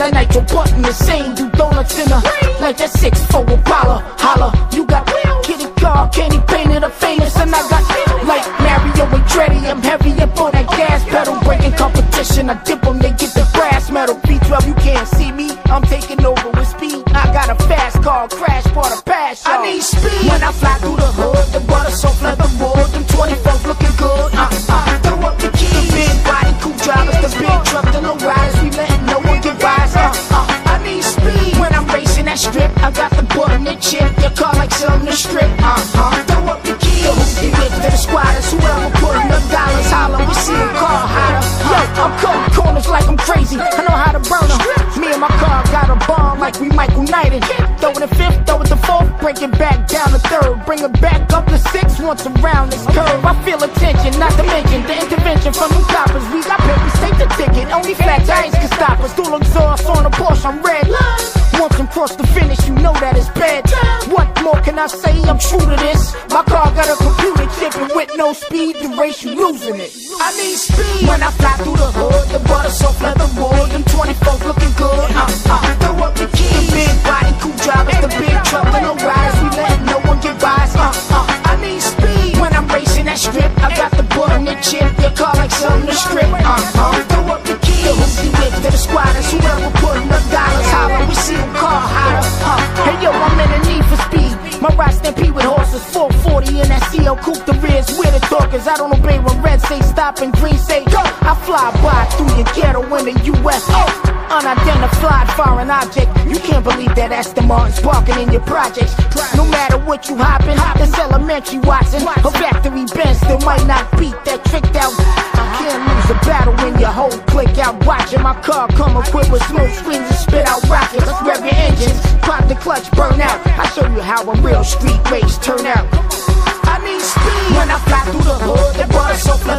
that nitro button, the same you do donuts in a like that six four Impala. Holla, you got kitty car, candy painted a famous, and I got like Mario Andretti. I'm heavy up on that gas pedal, breaking competition. I dip dip 'em, they get the brass metal. B12, you can't see me. I'm taking over with speed. I got a fast car, crash part of passion I need speed when I fly through the hood. The butter soft leather wood, them 24s looking good. Like we Michael Knighted. Throw it in fifth, throw it to fourth, break it back down to third. Bring it back up to six once around this curve. I feel attention, not to mention the intervention from them coppers. We got papers, take the ticket. Only flat tires can stop us. Dual exhaust on the Porsche, I'm red. Once I'm cross the finish, you know that it's bad. More can I say? I'm true to this. My car got a computer chip, and with no speed, the race you losing it. I need speed when I fly through the hood. The butter soft leather wood, them 24s looking good. Uh, uh, throw up the keys. Talkers. I don't obey when red say stop and green say go. I fly by through your ghetto in the US. Oh. Unidentified foreign object. You can't believe that Aston Martin's parking in your projects. No matter what you hoppin', it's elementary Watson. A factory Benz that might not beat that tricked out. I can't lose a battle when your whole click out watching my car come equipped with smoke screens and spit out rockets. Rev your engines, pop the clutch, burn out. I show you how a real street race turn out. I need speed when I fly through the hood. The butter soft leather